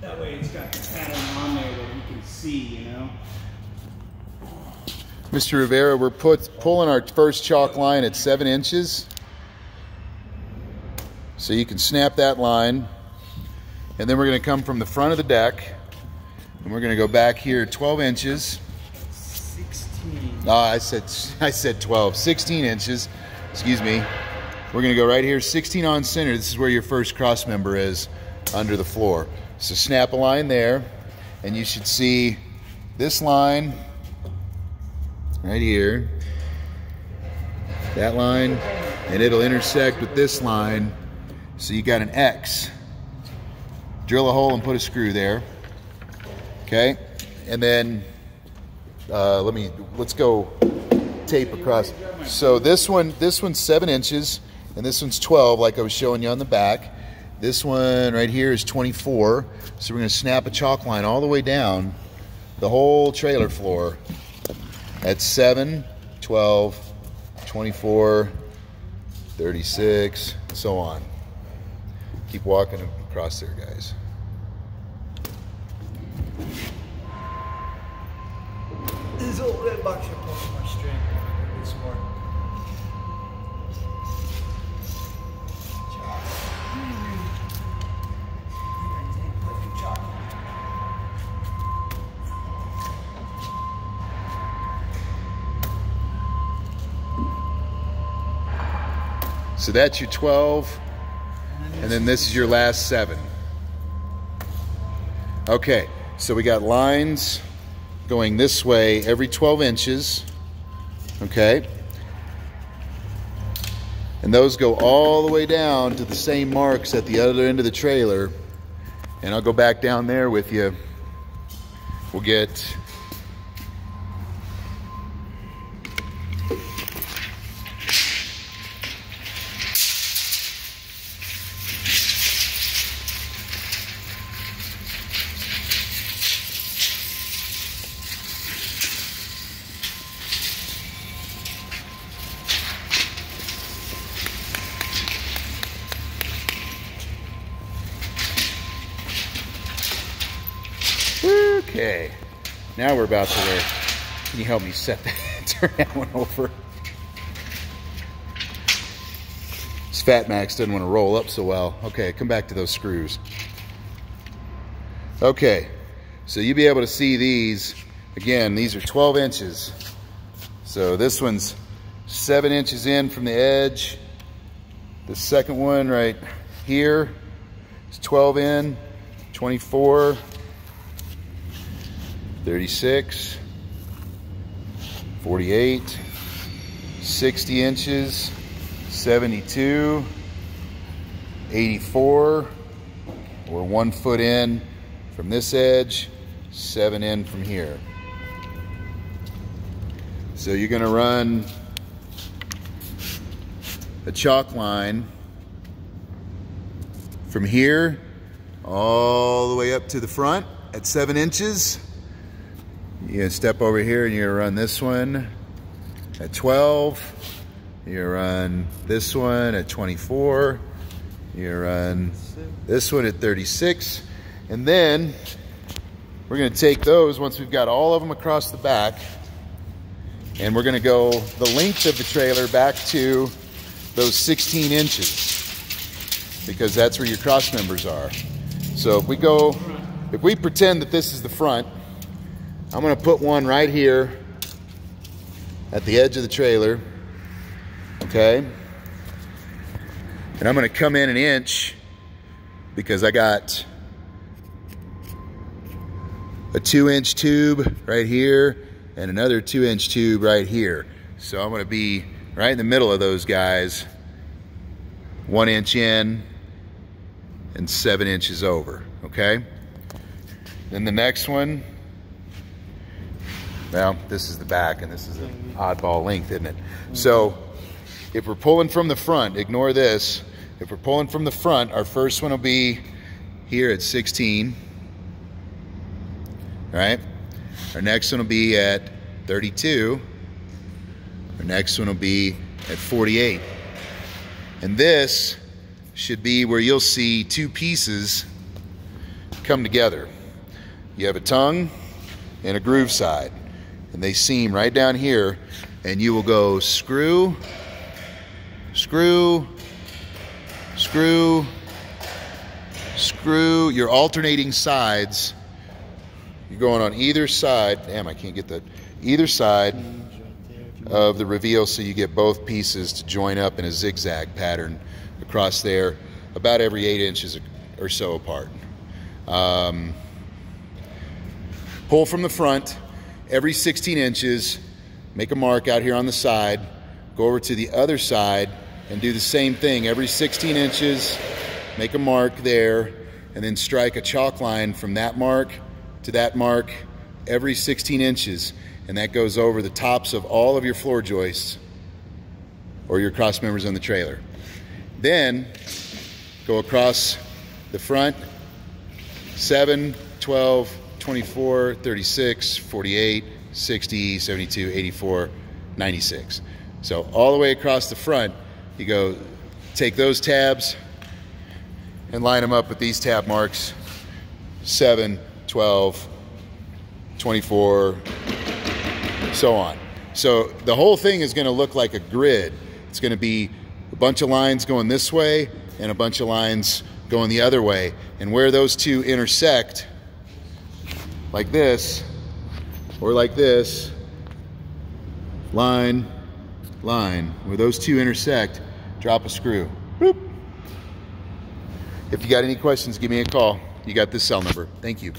That way it's got the pattern on there that you can see, you know? Mr. Rivera, we're put, pulling our first chalk line at seven inches. So you can snap that line. And then we're gonna come from the front of the deck and we're gonna go back here 12 inches. 16. No, I said, I said 12, 16 inches, excuse me. We're gonna go right here, 16 on center. This is where your first cross member is under the floor. So snap a line there and you should see this line right here, that line, and it'll intersect with this line. So you got an X. Drill a hole and put a screw there. Okay, and then uh, let me let's go tape across. So this one, this one's seven inches, and this one's 12, like I was showing you on the back. This one right here is 24. So we're gonna snap a chalk line all the way down the whole trailer floor at 7, 12, 24, 36, and so on. Keep walking across there, guys. This old red box string. More. So that's your 12, and then this is your last seven. Okay, so we got lines going this way every 12 inches, okay? And those go all the way down to the same marks at the other end of the trailer. And I'll go back down there with you. We'll get Okay, now we're about to work. Can you help me set that, turn that one over? This Fat Max doesn't want to roll up so well. Okay, come back to those screws. Okay, so you'll be able to see these. Again, these are 12 inches. So this one's seven inches in from the edge. The second one right here is 12 in, 24, 36, 48, 60 inches, 72, 84, we're one foot in from this edge, seven in from here. So you're gonna run a chalk line from here all the way up to the front at seven inches. You're gonna step over here and you're gonna run this one at 12. You're gonna run this one at 24. You're gonna run this one at 36. And then we're gonna take those once we've got all of them across the back and we're gonna go the length of the trailer back to those 16 inches because that's where your cross members are. So if we go, if we pretend that this is the front, I'm gonna put one right here at the edge of the trailer, okay? And I'm gonna come in an inch because I got a two inch tube right here and another two inch tube right here. So I'm gonna be right in the middle of those guys, one inch in and seven inches over, okay? Then the next one, well, this is the back and this is an oddball length, isn't it? So if we're pulling from the front, ignore this. If we're pulling from the front, our first one will be here at 16, right? Our next one will be at 32. Our next one will be at 48. And this should be where you'll see two pieces come together. You have a tongue and a groove side, and they seam right down here, and you will go screw, screw, screw, screw. You're alternating sides. You're going on either side. Damn, I can't get that. Either side of the reveal so you get both pieces to join up in a zigzag pattern across there about every eight inches or so apart. Um, pull from the front every 16 inches, make a mark out here on the side, go over to the other side and do the same thing every 16 inches, make a mark there, and then strike a chalk line from that mark to that mark every 16 inches. And that goes over the tops of all of your floor joists or your cross members on the trailer. Then go across the front 7, 12, 24, 36, 48, 60, 72, 84, 96. So all the way across the front, you go take those tabs and line them up with these tab marks 7, 12, 24, so on. So the whole thing is going to look like a grid. It's going to be a bunch of lines going this way and a bunch of lines going the other way. And where those two intersect, like this, or like this, line, line, where those two intersect, drop a screw. Boop. If you got any questions, give me a call. You got this cell number. Thank you.